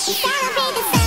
Celebrate the same.